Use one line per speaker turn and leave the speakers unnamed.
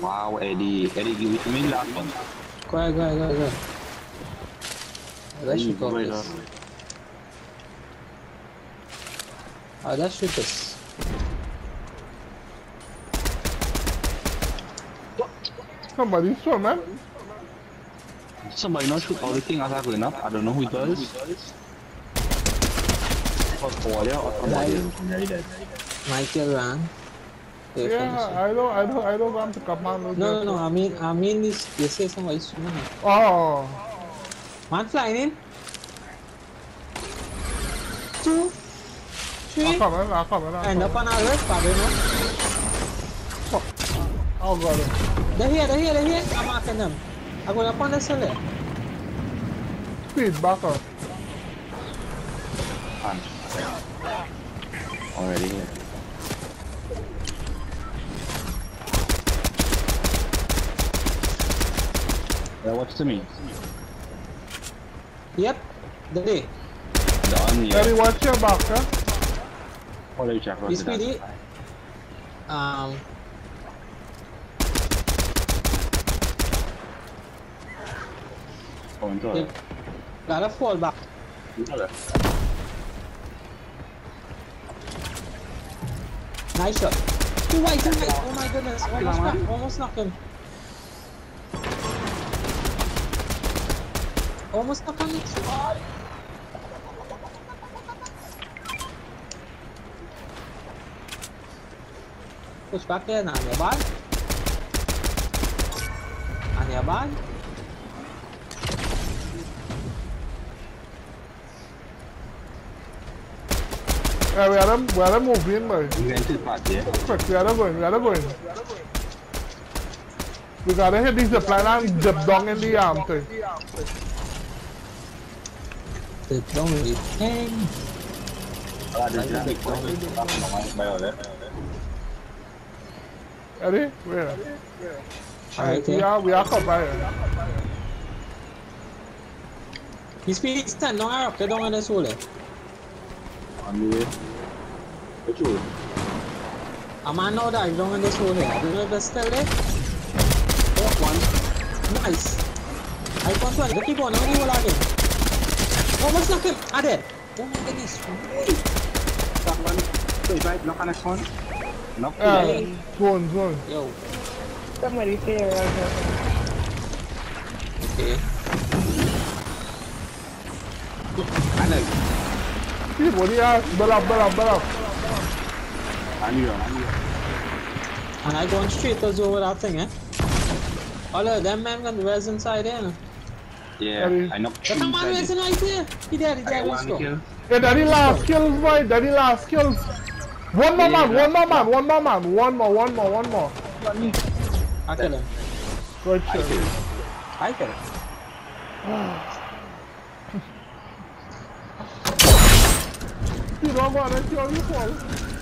Wow, Eddie. Eddie, give it to me last one.
Go ahead, go ahead, go ahead, go ahead. Let's shoot
Go
all
ahead,
this.
go
Ah, let's shoot this.
Somebody swim, man.
Somebody not shoot all the thing as I going up. I don't know who it was. Or Korea or somebody else. Very dead.
Michael ran. They
Yeah. I don't, I don't, I don't want to come on.
No, no, no. I mean, I mean this. They say somebody swimming.
Oh,
Man flying in. Two. Three.
I'll come in, I'll come. I'll
End
come
up on our left, probably no.
in. Oh, got it.
They're here, they're here, they're here. I'm marking them. I'm going up on the cellar.
Speed, back up.
Punch. Already here. Yeah, what's to me?
Yep. the day. there.
Done,
Eddie,
yeah.
watch your back, huh?
What are you checking?
Is speedy? Um.
Going to
They
it.
gotta fall back. Nice shot. Two white, two white. Oh my goodness. Almost, knocked- almost knocked him. Almost knocked him. Push back there, on your bag. On your bag.
Yeah, we are, we are moving, boy.
You went to the party, yeah?
Quick, we are going, we are going. We gotta hit this zipline and dip down in the arm thing.
The only thing.
Ah, there's a big one. By all that.
Eddie, where?
Alright,
We
yeah.
are, we are covered.
He's being stand down Arab, they don't want this hole.
On the way. Which way?
A man now dive down in this hole here. Do you know if they're still there? Oh, one. Nice. I can't one. Keep on, only one again. Almost knock him. I did. Oh my goodness. Whee!
That one. So if I knock on next one. Knock
Yeah,
yeah.
zone, zone.
Yo.
Somebody say around here.
Okay.
I like.
Speed, what do you have? Build up, build up, build up.
I knew I knew
And I going straight to over that thing, eh? All of them men got res inside there. No?
Yeah, I knocked
The
two
man res
inside
in right there. He dead, he
it. I
dead, let's go.
kill.
Hey, daddy last kills, boy. Daddy last kills. One more
Yeah,
man, one more man, one more man. One more, one more, one more.
I kill him.
Good
I
shit.
killed.
I kill him.
Speed, one more, let's see how you fall.